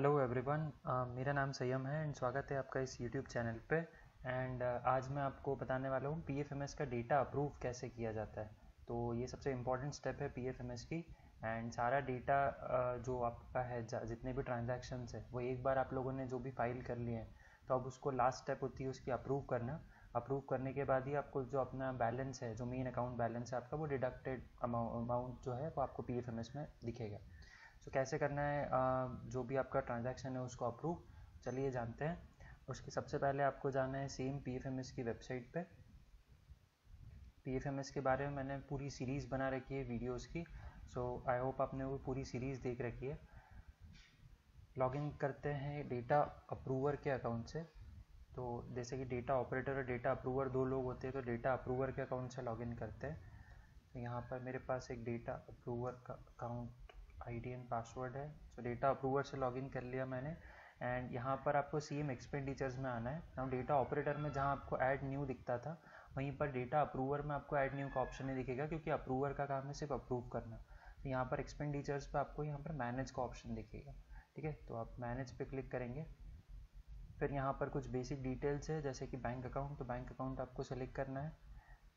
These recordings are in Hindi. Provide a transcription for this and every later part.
हेलो एवरीवन मेरा नाम सयम है एंड स्वागत है आपका इस यूट्यूब चैनल पे। एंड uh, आज मैं आपको बताने वाला हूँ पीएफएमएस का डेटा अप्रूव कैसे किया जाता है। तो ये सबसे इंपॉर्टेंट स्टेप है पीएफएमएस की। एंड सारा डेटा uh, जो आपका है जितने भी ट्रांजैक्शन है वो एक बार आप लोगों ने जो भी फ़ाइल कर लिए हैं तो अब उसको लास्ट स्टेप होती है उसकी अप्रूव करना। अप्रूव करने के बाद ही आपको जो अपना बैलेंस है जो मेन अकाउंट बैलेंस है आपका वो डिडक्टेड अमाउंट जो है वो आपको पी में दिखेगा। सो कैसे करना है जो भी आपका ट्रांजैक्शन है उसको अप्रूव चलिए जानते हैं। उसके सबसे पहले आपको जाना है सेम पीएफएमएस की वेबसाइट पे। पीएफएमएस के बारे में मैंने पूरी सीरीज़ बना रखी है वीडियोस की। सो आई होप आपने वो पूरी सीरीज़ देख रखी है। लॉगिन करते हैं डेटा अप्रूवर के अकाउंट से। तो जैसे कि डेटा ऑपरेटर और डेटा अप्रूवर दो लोग होते हैं तो डेटा अप्रूवर के अकाउंट से लॉगिन करते हैं। तो यहाँ पर मेरे पास एक डेटा अप्रूवर का अकाउंट आईडी एंड पासवर्ड है। सो डेटा अप्रूवर से लॉगिन कर लिया मैंने। एंड यहाँ पर आपको सी एम एक्सपेंडिचर्स में आना है। नाउ डेटा ऑपरेटर में जहाँ आपको ऐड न्यू दिखता था, वहीं पर डेटा अप्रूवर में आपको ऐड न्यू का ऑप्शन नहीं दिखेगा, क्योंकि अप्रूवर का काम है सिर्फ़ अप्रूव करना। तो यहाँ पर एक्सपेंडिचर्स पे आपको यहाँ पर मैनेज का ऑप्शन दिखेगा। ठीक है? तो आप मैनेज पे क्लिक करेंगे। फिर यहाँ पर कुछ बेसिक डिटेल्स है, जैसे कि बैंक अकाउंट तो बैंक अकाउंट आपको सेलेक्ट करना है।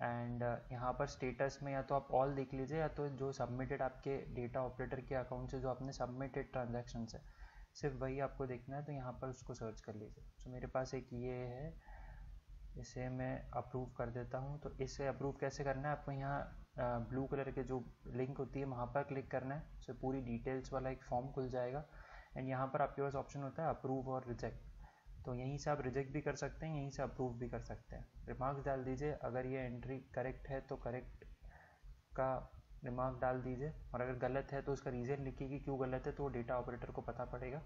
एंड uh, यहाँ पर स्टेटस में या तो आप ऑल देख लीजिए या तो जो सबमिटेड आपके डेटा ऑपरेटर के अकाउंट से जो आपने सबमिटेड ट्रांजेक्शन है सिर्फ़ वही आपको देखना है तो यहाँ पर उसको सर्च कर लीजिए। सो so, मेरे पास एक ये है इसे मैं अप्रूव कर देता हूँ। तो इसे अप्रूव कैसे करना है? आपको यहाँ ब्लू कलर के जो लिंक होती है वहाँ पर क्लिक करना है। सो so, पूरी डिटेल्स वाला एक फॉर्म खुल जाएगा। एंड यहाँ पर आपके पास ऑप्शन होता है अप्रूव और रिजेक्ट तो यहीं से आप रिजेक्ट भी कर सकते हैं यहीं से अप्रूव भी कर सकते हैं। रिमार्क्स डाल दीजिए अगर ये एंट्री करेक्ट है तो करेक्ट का रिमार्क डाल दीजिए। और अगर गलत है तो उसका रीज़न लिखिए कि क्यों गलत है तो वो डेटा ऑपरेटर को पता पड़ेगा।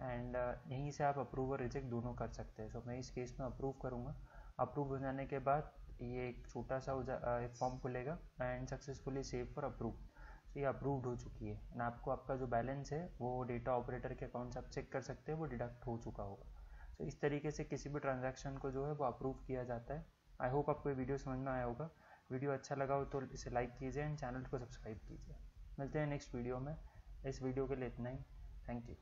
एंड यहीं से आप अप्रूव और रिजेक्ट दोनों कर सकते हैं। सो so, मैं इस केस में अप्रूव करूँगा। अप्रूव हो जाने के बाद ये एक छोटा सा एक फॉर्म खुलेगा and successfully save for approve तो ये अप्रूव्ड हो चुकी है। एंड आपको आपका जो बैलेंस है वो डेटा ऑपरेटर के अकाउंट से आप चेक कर सकते हैं वो डिडक्ट हो चुका होगा। तो इस तरीके से किसी भी ट्रांजैक्शन को जो है वो अप्रूव किया जाता है। आई होप आपको ये वीडियो समझ में आया होगा। वीडियो अच्छा लगा हो तो इसे लाइक कीजिए एंड चैनल को सब्सक्राइब कीजिए। मिलते हैं नेक्स्ट वीडियो में। इस वीडियो के लिए इतना ही। Thank you